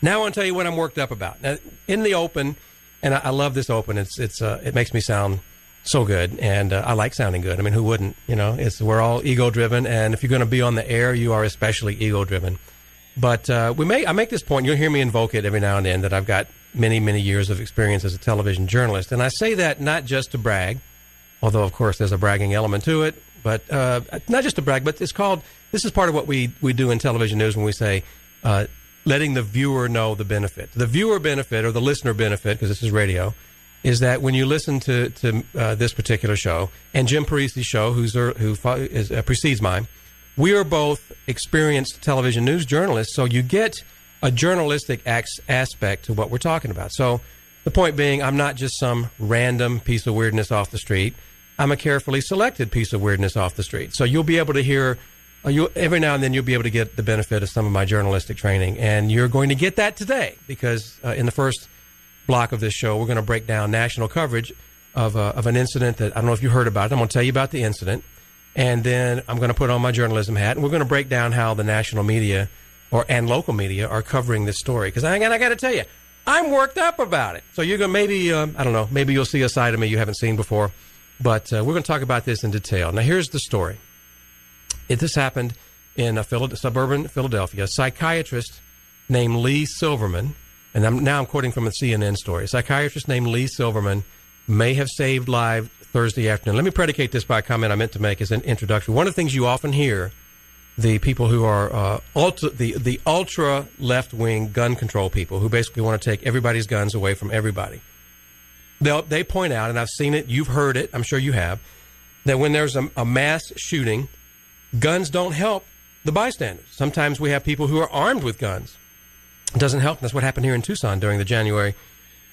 Now I want to tell you what I'm worked up about. Now, in the open, and I, I love this open. It's it's uh, it makes me sound so good, and uh, I like sounding good. I mean, who wouldn't? You know, it's we're all ego driven, and if you're going to be on the air, you are especially ego driven. But uh, we may I make this point. You'll hear me invoke it every now and then that I've got many many years of experience as a television journalist, and I say that not just to brag, although of course there's a bragging element to it, but uh, not just to brag, but it's called. This is part of what we we do in television news when we say. Letting the viewer know the benefit. The viewer benefit or the listener benefit, because this is radio, is that when you listen to to uh, this particular show and Jim Parisi's show, who's er, who is, uh, precedes mine, we are both experienced television news journalists, so you get a journalistic aspect to what we're talking about. So the point being, I'm not just some random piece of weirdness off the street. I'm a carefully selected piece of weirdness off the street. So you'll be able to hear. You every now and then you'll be able to get the benefit of some of my journalistic training, and you're going to get that today because uh, in the first block of this show, we're going to break down national coverage of, uh, of an incident that I don't know if you heard about it. I'm going to tell you about the incident. And then I'm going to put on my journalism hat and we're going to break down how the national media or and local media are covering this story. Because I, I got to tell you, I'm worked up about it. So you're going to maybe, um, I don't know, maybe you'll see a side of me you haven't seen before. But uh, we're going to talk about this in detail. Now, here's the story. It, this happened in a Philad- suburban Philadelphia. A psychiatrist named Lee Silverman and I'm, now I'm quoting from a CNN story. A psychiatrist named Lee Silverman may have saved lives Thursday afternoon. Let me predicate this by a comment I meant to make as an introduction. One of the things you often hear the people who are uh, ultra, the the ultra left wing gun control people who basically want to take everybody's guns away from everybody. They they point out, and I've seen it. You've heard it. I'm sure you have. That when there's a, a mass shooting, guns don't help the bystanders. Sometimes we have people who are armed with guns it doesn't help. That's what happened here in Tucson during the January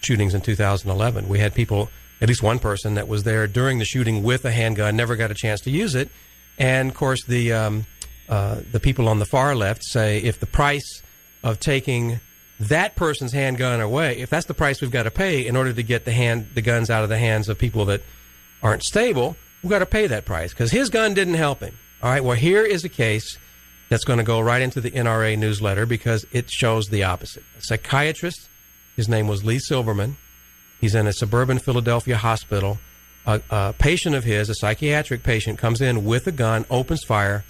shootings in 2011. We had people, at least one person that was there during the shooting with a handgun, never got a chance to use it. And of course, the um, uh, the people on the far left say if the price of taking that person's handgun away, if that's the price we've got to pay in order to get the hand the guns out of the hands of people that aren't stable, we've got to pay that price because his gun didn't help him. All right. Well, here is a case that's going to go right into the NRA newsletter because it shows the opposite. A psychiatrist, his name was Lee Silverman. He's in a suburban Philadelphia hospital. A, a patient of his, a psychiatric patient, comes in with a gun, opens fire,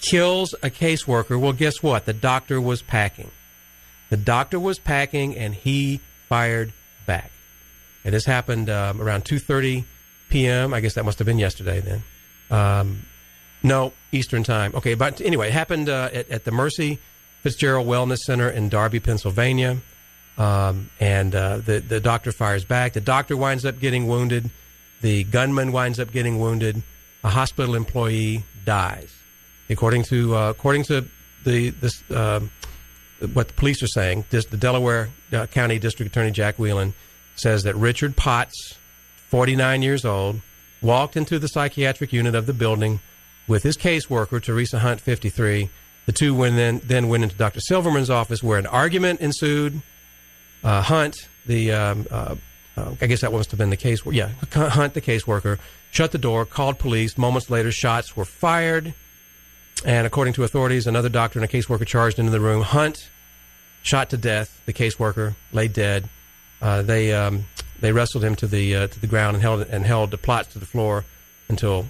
kills a caseworker. Well, guess what? The doctor was packing. The doctor was packing, and he fired back. And this happened um, around 2:30 p.m. I guess that must have been yesterday then. Um, no, Eastern Time. Okay, but anyway, it happened uh, at, at, the Mercy Fitzgerald Wellness Center in Darby, Pennsylvania. Um, and uh, the the doctor fires back. The doctor winds up getting wounded. The gunman winds up getting wounded. A hospital employee dies. According to uh, according to the this um, what the police are saying, this, the Delaware uh, County District Attorney Jack Whelan says that Richard Plotts, 49 years old, walked into the psychiatric unit of the building with his caseworker, Teresa Hunt, 53. The two went then, then went into Dr. Silverman's office where an argument ensued. Uh, Hunt, the, um, uh, uh, I guess that must have been the case. Yeah, Hunt, the caseworker, shut the door, called police. Moments later, shots were fired. And according to authorities, another doctor and a caseworker charged into the room. Hunt shot to death. The caseworker lay dead. Uh, they um, they wrestled him to the uh, to the ground and held and held the Plotts to the floor until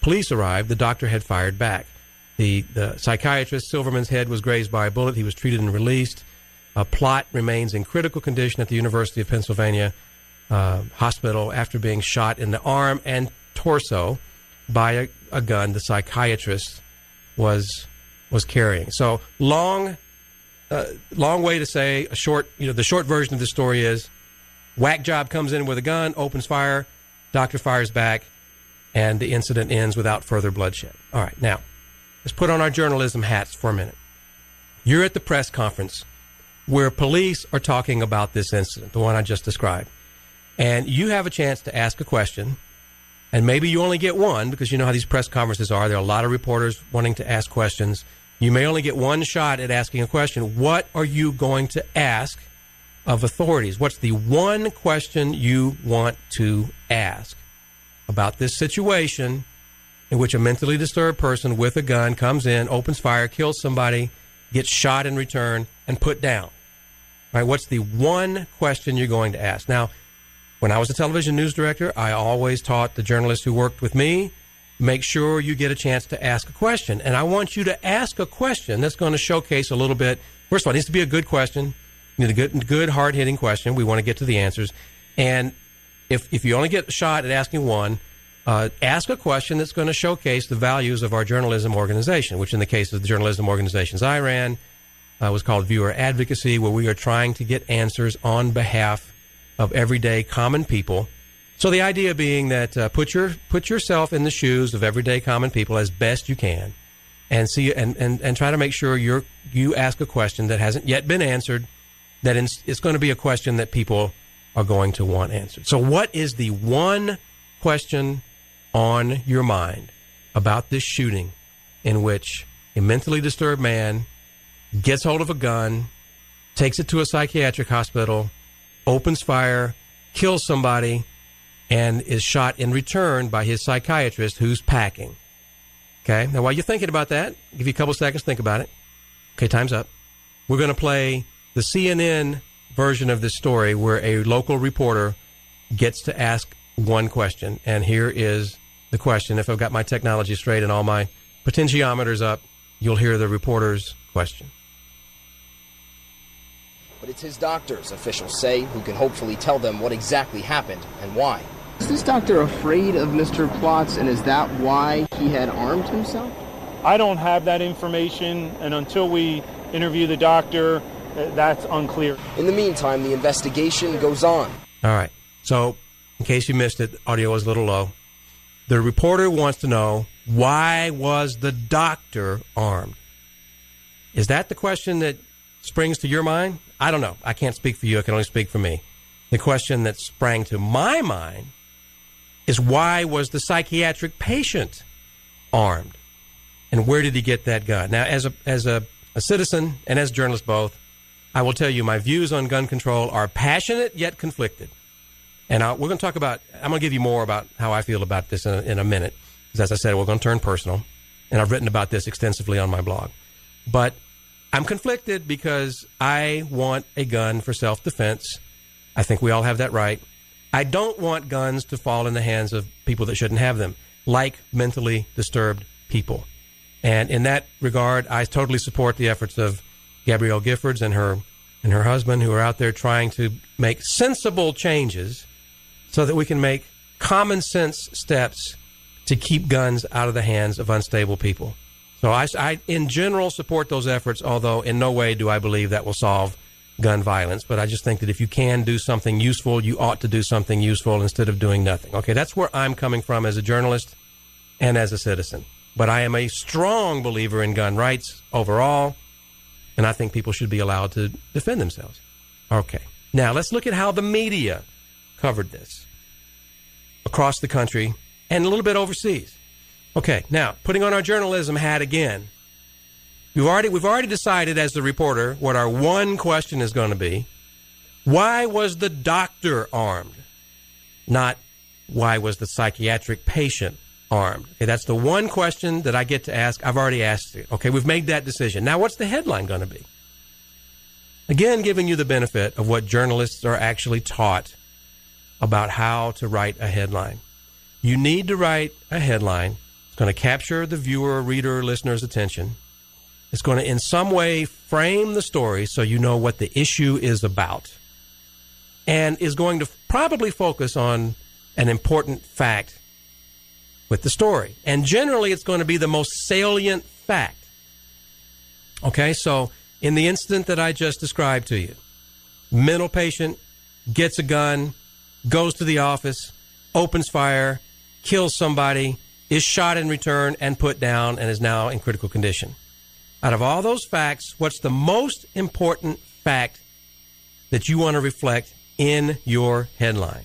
Police arrived. The doctor had fired back. The, the psychiatrist, Silverman's head was grazed by a bullet. He was treated and released. A plot remains in critical condition at the University of Pennsylvania uh, hospital after being shot in the arm and torso by a, a gun the psychiatrist was was carrying. So long, uh, long way to say a short. You know, the short version of the story is: whack job comes in with a gun, opens fire, doctor fires back and the incident ends without further bloodshed. All right, now let's put on our journalism hats for a minute. You're at the press conference where police are talking about this incident, the one I just described, and you have a chance to ask a question. And maybe you only get one because you know how these press conferences are. There are a lot of reporters wanting to ask questions. You may only get one shot at asking a question. What are you going to ask of authorities? What's the one question you want to ask? About this situation in which a mentally disturbed person with a gun comes in, opens fire, kills somebody, gets shot in return, and put down. Right? What's the one question you're going to ask? Now, when I was a television news director, I always taught the journalists who worked with me make sure you get a chance to ask a question. And I want you to ask a question that's going to showcase a little bit. First of all, it needs to be a good question. You need a good, good hard hitting question. We want to get to the answers. And if, if you only get a shot at asking one, uh, ask a question that's going to showcase the values of our journalism organization, which in the case of the journalism organizations I ran, uh, was called Viewer Advocacy, where we are trying to get answers on behalf of everyday common people. So the idea being that uh, put your put yourself in the shoes of everyday common people as best you can, and see and, and, and try to make sure you're you ask a question that hasn't yet been answered, that it's going to be a question that people are going to want answered. So what is the one question on your mind about this shooting in which a mentally disturbed man gets hold of a gun, takes it to a psychiatric hospital, opens fire, kills somebody? and is shot in return by his psychiatrist who's packing. Okay, now while you're thinking about that, give you a couple seconds, think about it. Okay, time's up. We're going to play the CNN version of this story where a local reporter gets to ask one question. And here is the question. If I've got my technology straight and all my potentiometers up, you'll hear the reporter's question. But it's his doctors, officials say, who can hopefully tell them what exactly happened and why. Is this doctor afraid of Mr. Plotts, and is that why he had armed himself? I don't have that information, and until we interview the doctor, that's unclear. In the meantime, the investigation goes on. All right. So, in case you missed it, audio was a little low. The reporter wants to know why was the doctor armed? Is that the question that springs to your mind? I don't know. I can't speak for you. I can only speak for me. The question that sprang to my mind is why was the psychiatric patient armed? And where did he get that gun? Now, as a, as a, a citizen and as a journalist both, I will tell you my views on gun control are passionate yet conflicted. And I, we're going to talk about, I'm going to give you more about how I feel about this in a, in a minute. Because as I said, we're going to turn personal. And I've written about this extensively on my blog. But I'm conflicted because I want a gun for self defense. I think we all have that right. I don't want guns to fall in the hands of people that shouldn't have them, like mentally disturbed people. And in that regard, I totally support the efforts of Gabrielle Giffords and her and her husband who are out there trying to make sensible changes so that we can make common sense steps to keep guns out of the hands of unstable people. So I, I in general support those efforts, although in no way do I believe that will solve gun violence, but I just think that if you can do something useful, you ought to do something useful instead of doing nothing. Okay, that's where I'm coming from as a journalist and as a citizen. But I am a strong believer in gun rights overall, and I think people should be allowed to defend themselves. Okay, now let's look at how the media covered this across the country and a little bit overseas. Okay, now putting on our journalism hat again. We've already we've already decided as the reporter what our one question is going to be. Why was the doctor armed? Not why was the psychiatric patient armed? Okay, that's the one question that I get to ask. I've already asked it. Okay, we've made that decision. Now what's the headline going to be? Again, giving you the benefit of what journalists are actually taught about how to write a headline. You need to write a headline. It's going to capture the viewer, reader, listener's attention. It's going to, in some way, frame the story so you know what the issue is about. And is going to probably focus on an important fact with the story. And generally, it's going to be the most salient fact. Okay, so in the incident that I just described to you, mental patient gets a gun, goes to the office, opens fire, kills somebody, is shot in return and put down, and is now in critical condition out of all those facts, what's the most important fact that you want to reflect in your headline?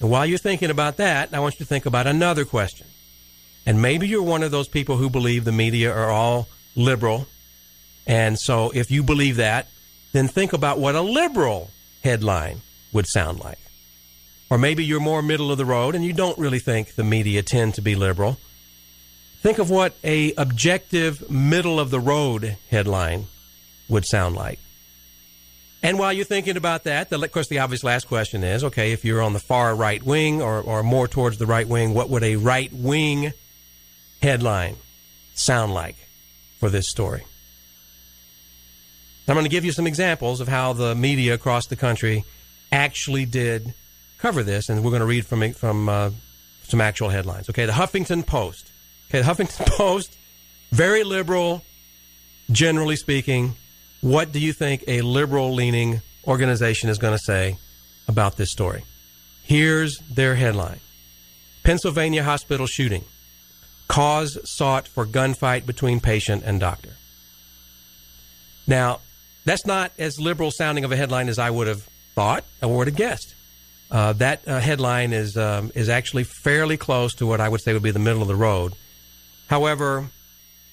And while you're thinking about that, I want you to think about another question. And maybe you're one of those people who believe the media are all liberal. And so if you believe that, then think about what a liberal headline would sound like. Or maybe you're more middle of the road and you don't really think the media tend to be liberal. Think of what a objective middle of the road headline would sound like. And while you're thinking about that, the, of course, the obvious last question is okay, if you're on the far right wing or, or more towards the right wing, what would a right wing headline sound like for this story? I'm going to give you some examples of how the media across the country actually did cover this, and we're going to read from from uh, some actual headlines. Okay, the Huffington Post. Okay, the Huffington Post, very liberal, generally speaking. What do you think a liberal leaning organization is going to say about this story? Here's their headline Pennsylvania hospital shooting. Cause sought for gunfight between patient and doctor. Now, that's not as liberal sounding of a headline as I would have thought or would have guessed. Uh, that uh, headline is um, is actually fairly close to what I would say would be the middle of the road. However,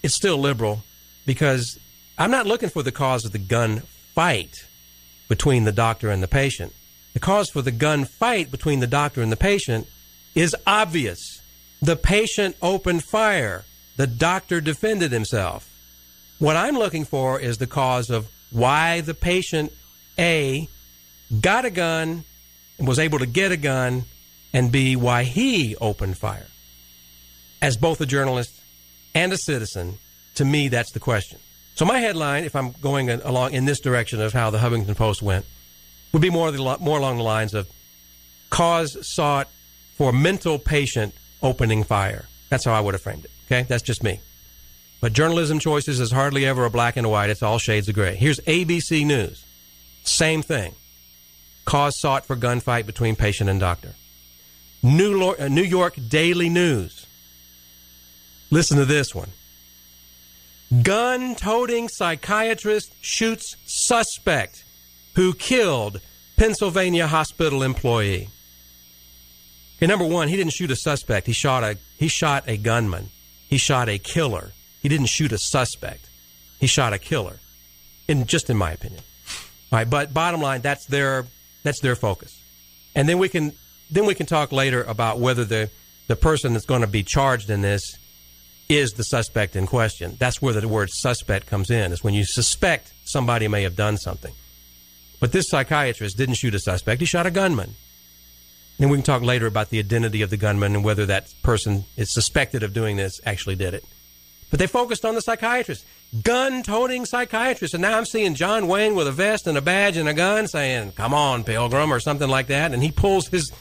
it's still liberal because I'm not looking for the cause of the gun fight between the doctor and the patient. The cause for the gun fight between the doctor and the patient is obvious. The patient opened fire. The doctor defended himself. What I'm looking for is the cause of why the patient A got a gun and was able to get a gun, and B, why he opened fire. As both a journalist and a citizen, to me, that's the question. So my headline, if I'm going along in this direction of how the Huffington Post went, would be more, more along the lines of cause sought for mental patient opening fire. That's how I would have framed it. Okay, that's just me. But journalism choices is hardly ever a black and white. It's all shades of gray. Here's ABC News. Same thing. Cause sought for gunfight between patient and doctor. New, uh, New York Daily News. Listen to this one. Gun toting psychiatrist shoots suspect who killed Pennsylvania hospital employee. Okay, number one, he didn't shoot a suspect. He shot a he shot a gunman. He shot a killer. He didn't shoot a suspect. He shot a killer. In just in my opinion. All right, but bottom line, that's their that's their focus. And then we can then we can talk later about whether the the person that's going to be charged in this is the suspect in question. That's where the word suspect comes in. Is when you suspect somebody may have done something. But this psychiatrist didn't shoot a suspect. He shot a gunman. And we can talk later about the identity of the gunman and whether that person is suspected of doing this actually did it. But they focused on the psychiatrist gun toting psychiatrist. And now I'm seeing John Wayne with a vest and a badge and a gun saying, Come on, Pilgrim, or something like that. And he pulls his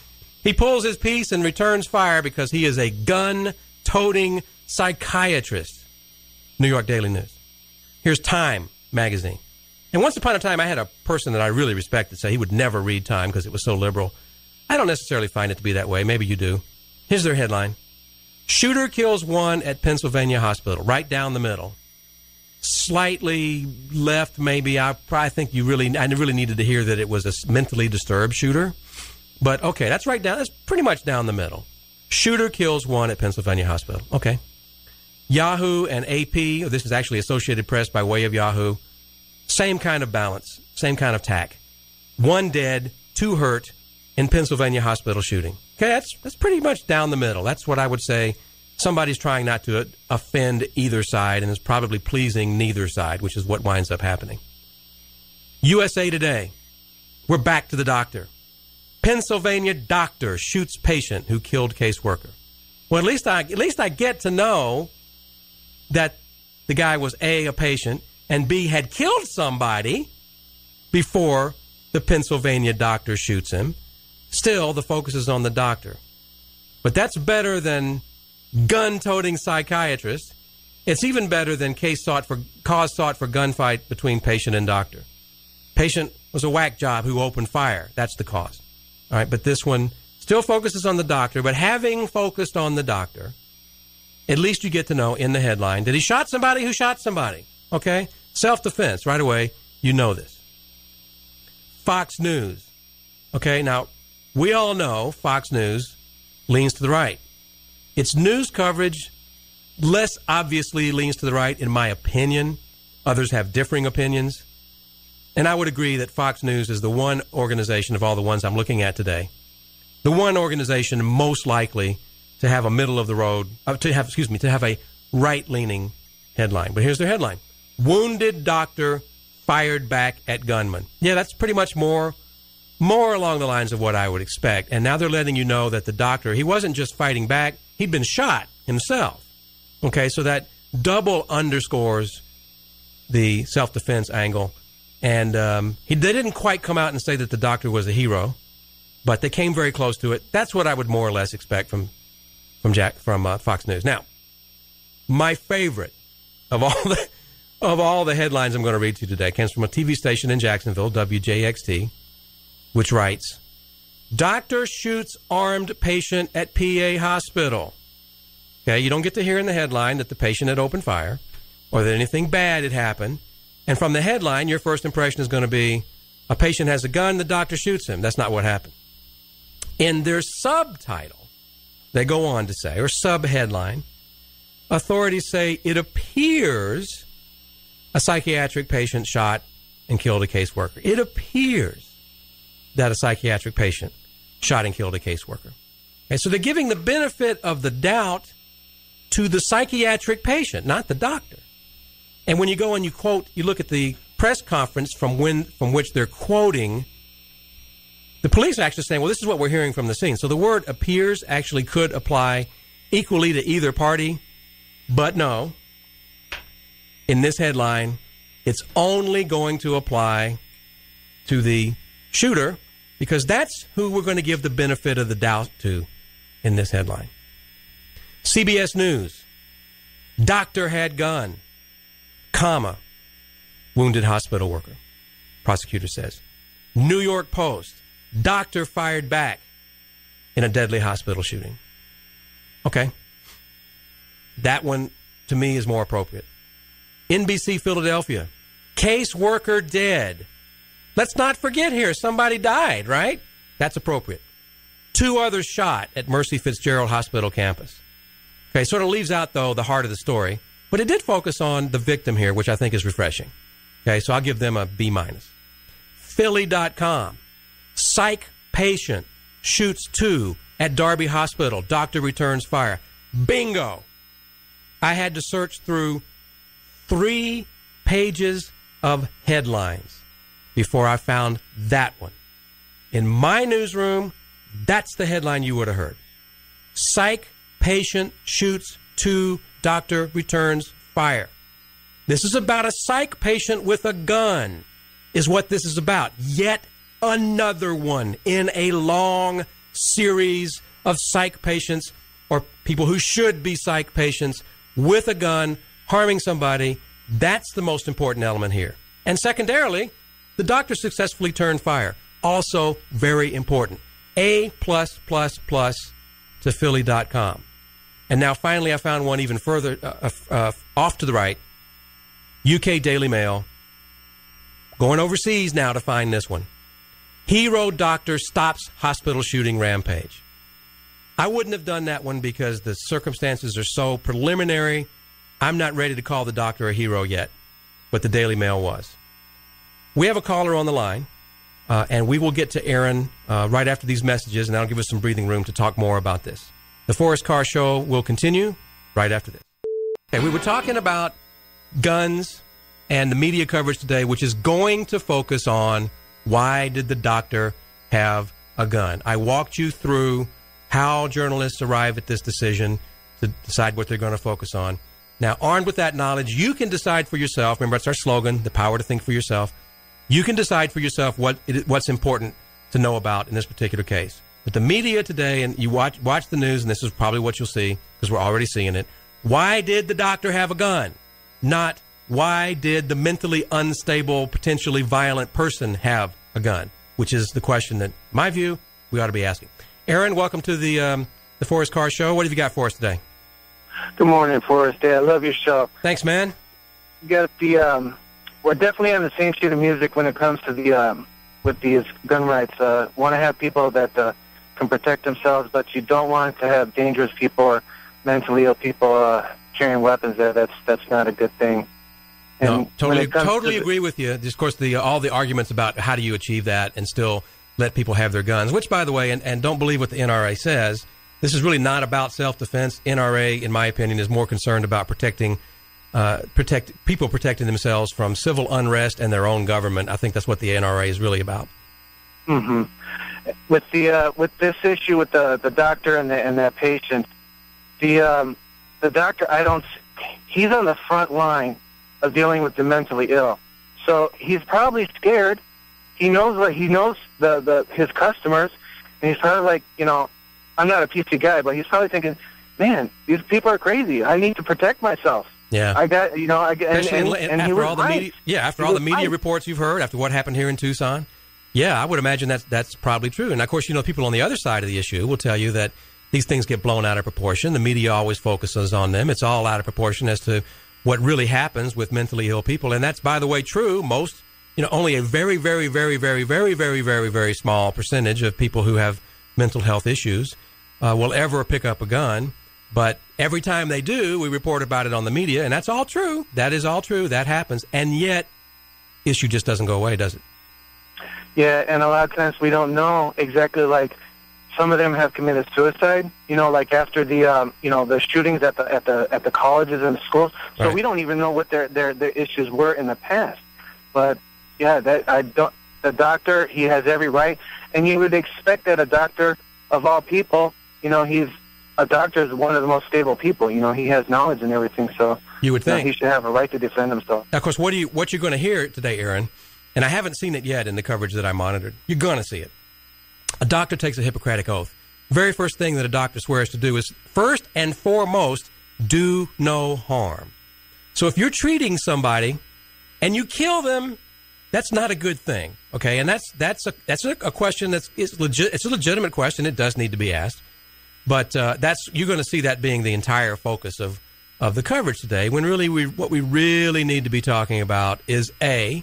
he pulls his piece and returns fire because he is a gun toting psychiatrist. New York Daily News. Here's Time magazine. And once upon a time, I had a person that I really respected say he would never read Time because it was so liberal. I don't necessarily find it to be that way. Maybe you do. Here's their headline Shooter kills one at Pennsylvania hospital, right down the middle slightly left, maybe. I, I think you really, I really needed to hear that it was a mentally disturbed shooter. But okay, that's right down. That's pretty much down the middle. Shooter kills one at Pennsylvania hospital. Okay. Yahoo and AP. This is actually Associated Press by way of Yahoo. Same kind of balance, same kind of tack. One dead, two hurt in Pennsylvania hospital shooting. Okay, that's that's pretty much down the middle. That's what I would say somebody's trying not to offend either side and is probably pleasing neither side, which is what winds up happening. USA Today. We're back to the doctor. Pennsylvania doctor shoots patient who killed caseworker. Well, at least I at least I get to know that the guy was A a patient and B had killed somebody before the Pennsylvania doctor shoots him. Still, the focus is on the doctor. But that's better than gun toting psychiatrist. It's even better than case sought for cause sought for gunfight between patient and doctor. Patient was a whack job who opened fire. That's the cause. All right, but this one still focuses on the doctor, but having focused on the doctor, at least you get to know in the headline that he shot somebody who shot somebody. Okay? Self defense, right away, you know this. Fox News. Okay, now we all know Fox News leans to the right. Its news coverage less obviously leans to the right, in my opinion. Others have differing opinions. And I would agree that Fox News is the one organization of all the ones I'm looking at today, the one organization most likely to have a middle of the road, uh, to have, excuse me, to have a right leaning headline. But here's their headline Wounded doctor fired back at gunman. Yeah, that's pretty much more more along the lines of what I would expect. And now they're letting you know that the doctor, he wasn't just fighting back, he'd been shot himself. Okay, so that double underscores the self defense angle. And um, he, they didn't quite come out and say that the doctor was a hero, but they came very close to it. That's what I would more or less expect from from Jack from uh, Fox News. Now, my favorite of all the of all the headlines I'm going to read to you today comes from a TV station in Jacksonville, WJXT, which writes, "Doctor shoots armed patient at PA hospital." Okay, you don't get to hear in the headline that the patient had opened fire or that anything bad had happened. And from the headline, your first impression is going to be a patient has a gun, the doctor shoots him. That's not what happened. In their subtitle, they go on to say, or sub headline, authorities say it appears a psychiatric patient shot and killed a caseworker. It appears that a psychiatric patient shot and killed a caseworker. Okay, so they're giving the benefit of the doubt to the psychiatric patient, not the doctor. And when you go and you quote, you look at the press conference from when from which they're quoting, the police are actually saying, "Well, this is what we're hearing from the scene." So the word appears actually could apply equally to either party, but no. In this headline, it's only going to apply to the shooter because that's who we're going to give the benefit of the doubt to in this headline. CBS News. Doctor had gun, comma, wounded hospital worker. Prosecutor says. New York Post. Doctor fired back in a deadly hospital shooting. Okay. That one, to me, is more appropriate. NBC Philadelphia. Caseworker dead. Let's not forget here, somebody died, right? That's appropriate. Two others shot at Mercy Fitzgerald Hospital campus. Okay, sort of leaves out, though, the heart of the story, but it did focus on the victim here, which I think is refreshing. Okay, so I'll give them a B minus. Philly.com. Psych patient shoots two at Darby Hospital. Doctor returns fire. Bingo! I had to search through three pages of headlines before I found that one. In my newsroom, that's the headline you would have heard. Psych patient shoots two, doctor returns fire. This is about a psych patient with a gun, is what this is about. Yet another one in a long series of psych patients or people who should be psych patients with a gun harming somebody. That's the most important element here. And secondarily, the doctor successfully turned fire. Also very important. A plus plus plus to Philly.com. And now finally, I found one even further uh, uh, uh off to the right. UK Daily Mail. Going overseas now to find this one. Hero doctor stops hospital shooting rampage. I wouldn't have done that one because the circumstances are so preliminary. I'm not ready to call the doctor a hero yet, but the Daily Mail was. We have a caller on the line, uh, and we will get to Aaron uh, right after these messages, and that'll give us some breathing room to talk more about this. The Forrest Carr Show will continue right after this. Okay, we were talking about guns and the media coverage today, which is going to focus on why did the doctor have a gun. I walked you through how journalists arrive at this decision to decide what they're going to focus on. Now, armed with that knowledge, you can decide for yourself. Remember, it's our slogan: the power to think for yourself. You can decide for yourself what it, what's important to know about in this particular case. But the media today, and you watch watch the news, and this is probably what you'll see because we're already seeing it. Why did the doctor have a gun? Not why did the mentally unstable, potentially violent person have a gun? Which is the question that, my view, we ought to be asking. Aaron, welcome to the um, the Forrest Carr Show. What have you got for us today? Good morning, Forrest. Yeah, I love your show. Thanks, man. You got the um, we're definitely on the same sheet of music when it comes to the um, with these gun rights. Uh, want to have people that uh, can protect themselves, but you don't want to have dangerous people or mentally ill people uh, carrying weapons. There, that's that's not a good thing. And no, totally, totally to agree with you. Of course, the all the arguments about how do you achieve that and still let people have their guns. Which, by the way, and, and don't believe what the NRA says. This is really not about self defense. NRA, in my opinion, is more concerned about protecting uh, protect people protecting themselves from civil unrest and their own government. I think that's what the NRA is really about. hmm With the uh, with this issue with the the doctor and the and that patient, the um, the doctor I don't he's on the front line of dealing with the mentally ill, so he's probably scared. He knows what he knows the the his customers, and he's probably like you know, I'm not a PC guy, but he's probably thinking, man, these people are crazy. I need to protect myself. Yeah. I got you know I and, Especially and, in- and he after all the right. media, yeah, after He all the media right. reports you've heard, after what happened here in Tucson, yeah, I would imagine that's that's probably true. And of course, you know, people on the other side of the issue will tell you that these things get blown out of proportion. The media always focuses on them. It's all out of proportion as to what really happens with mentally ill people, and that's by the way true. Most, you know, only a very, very, very, very, very, very, very, very small percentage of people who have mental health issues uh, will ever pick up a gun. But every time they do, we report about it on the media, and that's all true. That is all true. That happens, and yet, issue just doesn't go away, does it? Yeah, and a lot of times we don't know exactly like some of them have committed suicide. You know, like after the um, you know the shootings at the at the at the colleges and the schools. So Right. we don't even know what their their their issues were in the past. But yeah, that I don't. The doctor, he has every right, and you would expect that a doctor of all people, you know, he's a doctor is one of the most stable people. You know, he has knowledge and everything, so You would you know, think. he should have a right to defend himself. Now, of course, what do you what you're going to hear today, Aaron? And I haven't seen it yet in the coverage that I monitored. You're going to see it. A doctor takes a Hippocratic oath. Very first thing that a doctor swears to do is first and foremost do no harm. So if you're treating somebody and you kill them, that's not a good thing. Okay, and that's that's a that's a, question that's legit. It's a legitimate question. It does need to be asked. But uh, that's you're going to see that being the entire focus of of the coverage today. When really we what we really need to be talking about is a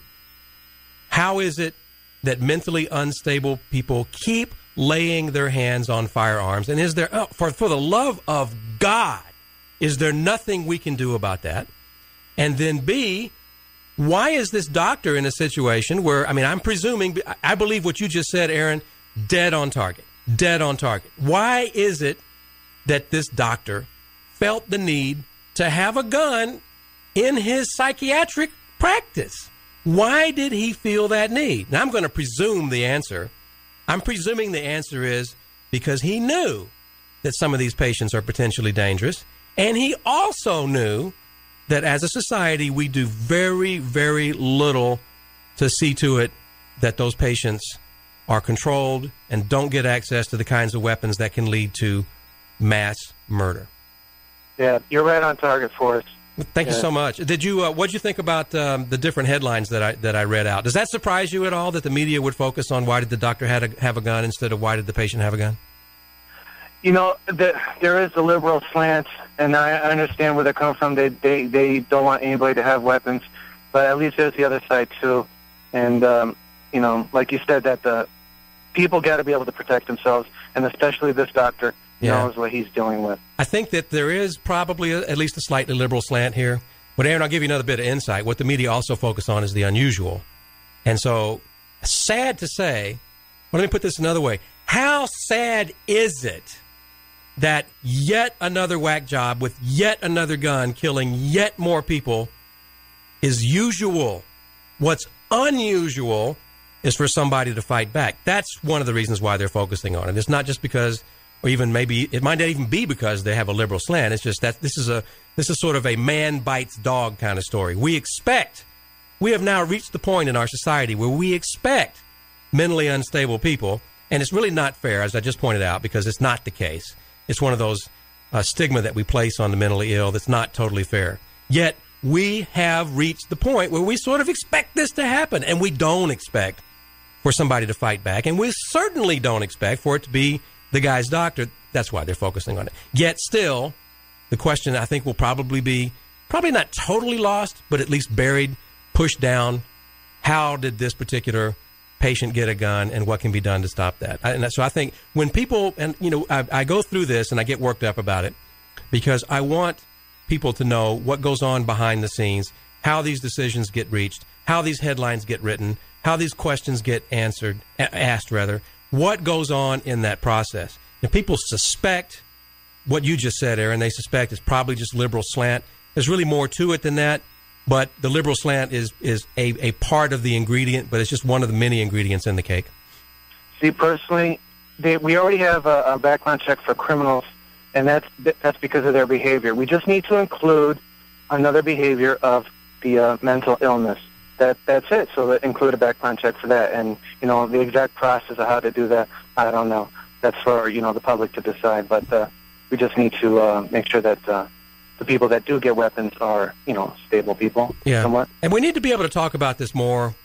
how is it that mentally unstable people keep laying their hands on firearms, and is there oh, for for the love of God, is there nothing we can do about that? And then B, why is this doctor in a situation where I mean I'm presuming I believe what you just said, Aaron, dead on target, dead on target. Why is it that this doctor felt the need to have a gun in his psychiatric practice? Why did he feel that need? Now I'm going to presume the answer. I'm presuming the answer is because he knew that some of these patients are potentially dangerous, and he also knew that as a society we do very, very little to see to it that those patients are controlled and don't get access to the kinds of weapons that can lead to mass murder. Yeah, you're right on target for us. Thank you so much. Did you? Uh, what did you think about um, the different headlines that I that I read out? Does that surprise you at all that the media would focus on why did the doctor had a, have a gun instead of why did the patient have a gun? You know, the, there is a liberal slant, and I understand where they come from. They, they they don't want anybody to have weapons, but at least there's the other side too. And um, you know, like you said, that the people got to be able to protect themselves, and especially this doctor Yeah. knows what he's dealing with. I think that there is probably a, at least a slightly liberal slant here. But Aaron, I'll give you another bit of insight. What the media also focus on is the unusual, and so sad to say. Well, let me put this another way: How sad is it that yet another whack job with yet another gun killing yet more people is usual? What's unusual is for somebody to fight back. That's one of the reasons why they're focusing on it. It's not just because, or even maybe it might not even be because they have a liberal slant. It's just that this is a this is sort of a man bites dog kind of story. We expect we have now reached the point in our society where we expect mentally unstable people, and it's really not fair, as I just pointed out, because it's not the case. It's one of those uh, stigma that we place on the mentally ill that's not totally fair. Yet we have reached the point where we sort of expect this to happen, and we don't expect for somebody to fight back, and we certainly don't expect for it to be the guy's doctor. That's why they're focusing on it. Yet still, the question I think will probably be probably not totally lost, but at least buried, pushed down. How did this particular patient get a gun, and what can be done to stop that? And so I think when people and you know I, I go through this and I get worked up about it because I want people to know what goes on behind the scenes, how these decisions get reached, how these headlines get written, how these questions get answered, asked rather, what goes on in that process. And people suspect what you just said, Aaron. They suspect it's probably just liberal slant. There's really more to it than that, but the liberal slant is is a, a part of the ingredient, but it's just one of the many ingredients in the cake. See, personally, they, we already have a, a background check for criminals, and that's that's because of their behavior. We just need to include another behavior of the uh, mental illness. That that's it. So that include a background check for that, and you know the exact process of how to do that. I don't know. That's for you know the public to decide. But uh, we just need to uh, make sure that uh, the people that do get weapons are you know stable people. Yeah, somewhat. and we need to be able to talk about this more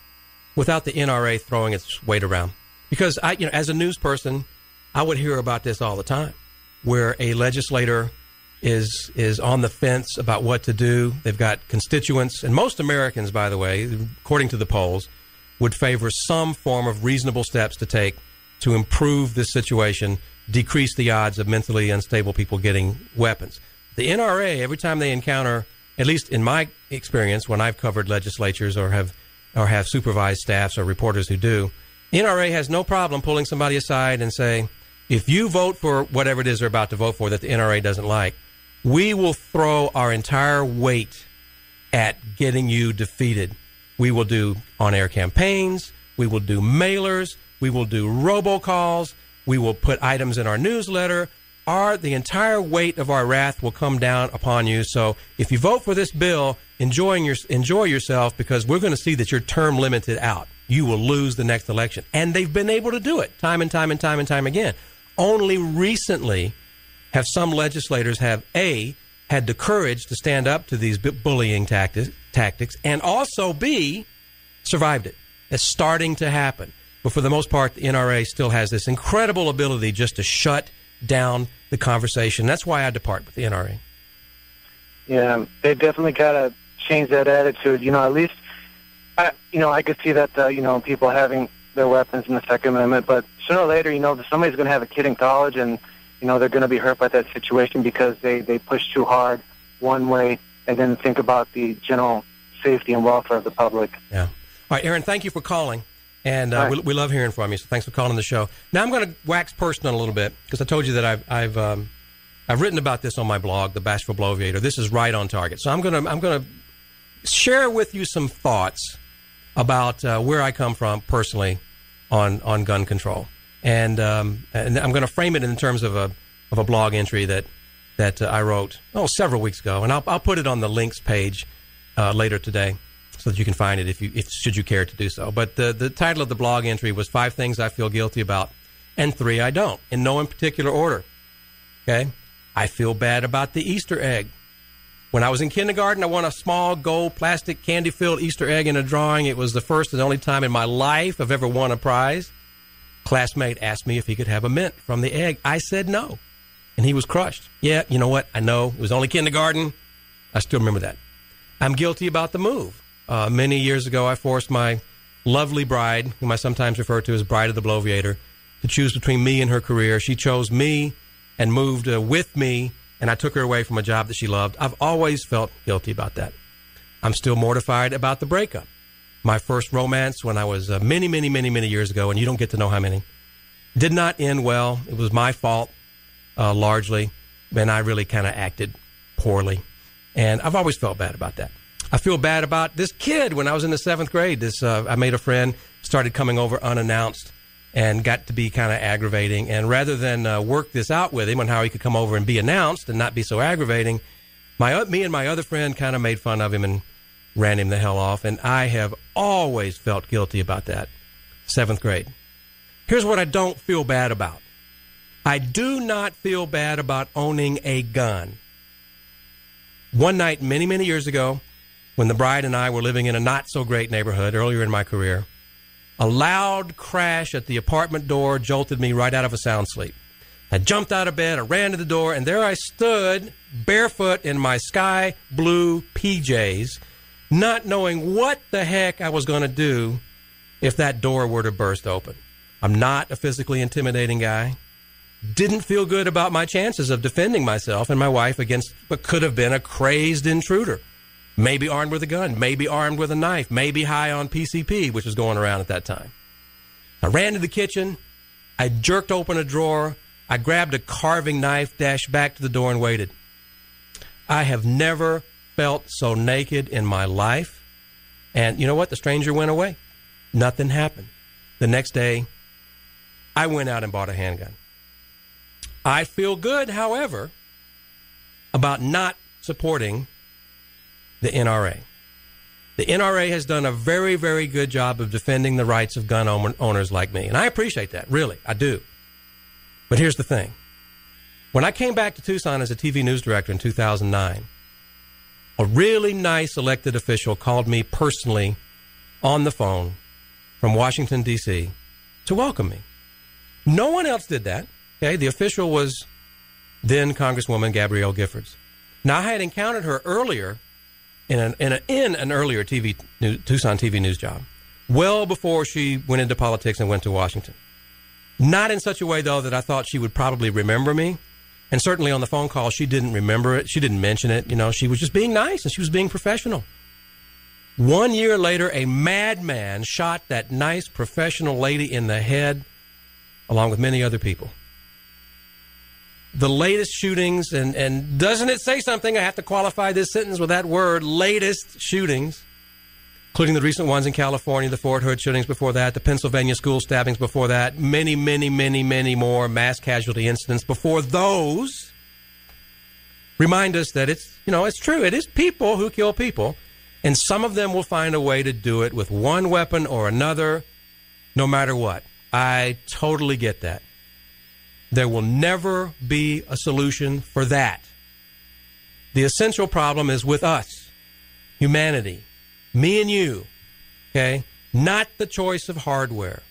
without the NRA throwing its weight around. Because I, you know, as a news person, I would hear about this all the time, where a legislator is is on the fence about what to do. They've got constituents, and most Americans, by the way, according to the polls, would favor some form of reasonable steps to take to improve this situation, decrease the odds of mentally unstable people getting weapons. The NRA, every time they encounter, at least in my experience, when I've covered legislatures or have or have supervised staffs or reporters who do, NRA has no problem pulling somebody aside and saying, if you vote for whatever it is they're about to vote for that the NRA doesn't like, we will throw our entire weight at getting you defeated. We will do on air campaigns, we will do mailers, we will do robocalls, we will put items in our newsletter. Our the entire weight of our wrath will come down upon you. So if you vote for this bill, enjoying your enjoy yourself because we're going to see that your term limited out. You will lose the next election. And they've been able to do it time and time and time and time again. Only recently have some legislators have a had the courage to stand up to these bullying tactics, tactics and also b survived it. It's starting to happen. But for the most part, the NRA still has this incredible ability just to shut down the conversation. That's why I depart with the NRA. Yeah, they definitely got to change that attitude. You know, at least, I, you know, I could see that, uh, you know, people having their weapons in the Second Amendment, but sooner or later, you know, somebody's going to have a kid in college and you know, they're going to be hurt by that situation because they, they push too hard one way and then think about the general safety and welfare of the public. Yeah. All right, Aaron, thank you for calling. And uh, right. we, we, love hearing from you. So thanks for calling the show. Now I'm going to wax personal a little bit because I told you that I've I've um, I've written about this on my blog, the Bashful Bloviator. This is right on target. So I'm going to I'm going to share with you some thoughts about uh, where I come from personally on on gun control and um, and I'm going to frame it in terms of a of a blog entry that that uh, I wrote oh several weeks ago, and I'll I'll put it on the links page uh, later today so that you can find it if you if should you care to do so. But the the title of the blog entry was five things I feel guilty about, and three I don't, in no in particular order. Okay, I feel bad about the Easter egg. When I was in kindergarten, I won a small gold plastic candy filled Easter egg in a drawing. It was the first and only time in my life I've ever won a prize classmate asked me if he could have a mint from the egg. I said no. And he was crushed. Yeah, you know what? I know. It was only kindergarten. I still remember that. I'm guilty about the move. Uh, many years ago, I forced my lovely bride, whom I sometimes refer to as Bride of the Bloviator, to choose between me and her career. She chose me and moved uh, with me, and I took her away from a job that she loved. I've always felt guilty about that. I'm still mortified about the breakup my first romance when I was uh, many, many, many, many years ago, and you don't get to know how many. Did not end well. It was my fault, uh, largely, and I really kind of acted poorly. And I've always felt bad about that. I feel bad about this kid when I was in the seventh grade. This uh, I made a friend, started coming over unannounced, and got to be kind of aggravating. And rather than uh, work this out with him on how he could come over and be announced and not be so aggravating, my me and my other friend kind of made fun of him and ran him the hell off. And I have always felt guilty about that. Seventh grade. Here's what I don't feel bad about I do not feel bad about owning a gun. One night, many, many years ago, when the bride and I were living in a not so great neighborhood earlier in my career, a loud crash at the apartment door jolted me right out of a sound sleep. I jumped out of bed, I ran to the door, and there I stood, barefoot in my sky blue PJs, not knowing what the heck I was going to do if that door were to burst open. I'm not a physically intimidating guy. Didn't feel good about my chances of defending myself and my wife against what could have been a crazed intruder. Maybe armed with a gun, maybe armed with a knife, maybe high on PCP, which was going around at that time. I ran to the kitchen. I jerked open a drawer. I grabbed a carving knife, dashed back to the door, and waited. I have never felt so naked in my life. And you know what? The stranger went away. Nothing happened. The next day, I went out and bought a handgun. I feel good, however, about not supporting the NRA. The NRA has done a very, very good job of defending the rights of gun owners like me. And I appreciate that, really. I do. But here's the thing when I came back to Tucson as a TV news director in 2009, a really nice elected official called me personally on the phone from Washington, D.C. to welcome me. No one else did that. Okay, the official was then Congresswoman Gabrielle Giffords. Now, I had encountered her earlier in an, in, a, in an earlier TV Tucson TV news job, well before she went into politics and went to Washington. Not in such a way, though, that I thought she would probably remember me. And certainly on the phone call, she didn't remember it. She didn't mention it. You know, she was just being nice and she was being professional. One year later, a madman shot that nice professional lady in the head, along with many other people the latest shootings, and, and doesn't it say something? I have to qualify this sentence with that word latest shootings, including the recent ones in California, the Fort Hood shootings before that, the Pennsylvania school stabbings before that, many, many, many, many more mass casualty incidents before those. Remind us that it's, you know, it's true. It is people who kill people, and some of them will find a way to do it with one weapon or another, no matter what. I totally get that. There will never be a solution for that. The essential problem is with us, humanity, me and you, okay? Not the choice of hardware.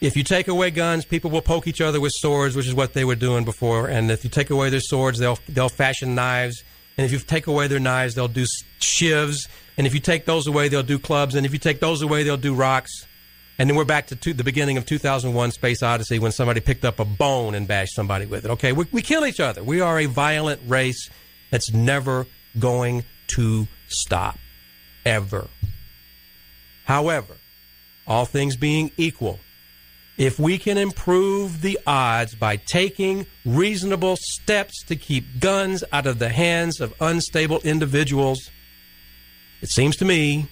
If you take away guns, people will poke each other with swords, which is what they were doing before. And if you take away their swords, they'll they'll fashion knives. And if you take away their knives, they'll do shivs. And if you take those away, they'll do clubs. And if you take those away, they'll do rocks. And then we're back to two, the beginning of 2001 Space Odyssey when somebody picked up a bone and bashed somebody with it. Okay, we, we kill each other. We are a violent race that's never going to stop. Ever. However, all things being equal, if we can improve the odds by taking reasonable steps to keep guns out of the hands of unstable individuals, it seems to me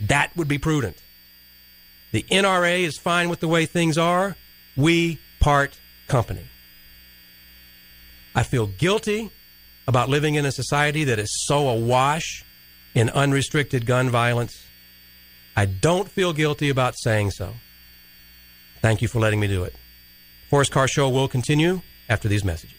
that would be prudent. The NRA is fine with the way things are. We part company. I feel guilty about living in a society that is so awash in unrestricted gun violence. I don't feel guilty about saying so. Thank you for letting me do it. Forrest Carr Show will continue after these messages.